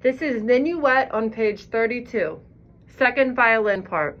This is Minuet on page 32, second violin part.